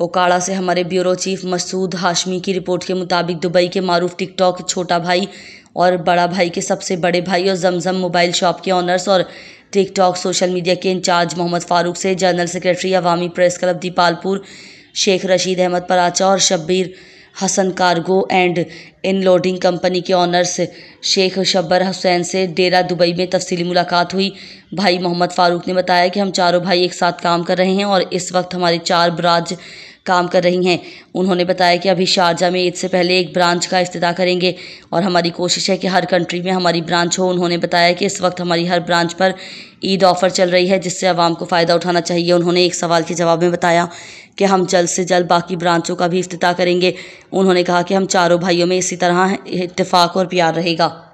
ओकाड़ा से हमारे bureau chief Masood Hashmi की रिपोर्ट के मुताबिक दुबई के मारूफ टिकटॉक छोटा भाई और बड़ा भाई के सबसे बड़े भाई और जमजम मोबाइल शॉप के ऑनर्स और टिकटॉक सोशल मीडिया के इंचार्ज मोहम्मद फारूक से general secretary Awami press club Dipalpur, Sheikh Rashid Ahmed Paracha और Shabbir Hasan cargo and in loading company के ऑनर्स शेख शब्बर हुसैन से डेरा दुबई में तफसीली मुलाकात हुई। भाई मोहम्मद फारूक ने बताया कि हम चारों भाई एक साथ काम कर रहे हैं और इस वक्त हमारे चार ब्रांच काम कर रही हैं। उन्होंने बताया कि अभी शारजा में ईद से पहले एक ब्रांच का अफ्ताह करेंगे और हमारी कोशिश है कि हर कंट्री में हमारी ब्रांच हो। उन्होंने बताया कि इस वक्त हमारी हर ब्रांच पर ईद ऑफ़र चल रही है, जिससे आवाम को फ़ायदा उठाना चाहिए। उन्होंने एक सवाल के जवाब में बताया कि हम जल्द से जल्द बाकी ब्रांचों का भी अफ्ताह करेंगे। उन्होंने कहा कि हम चारों भाइयों में इसी तरह इतफाक़ और प्यार रहेगा।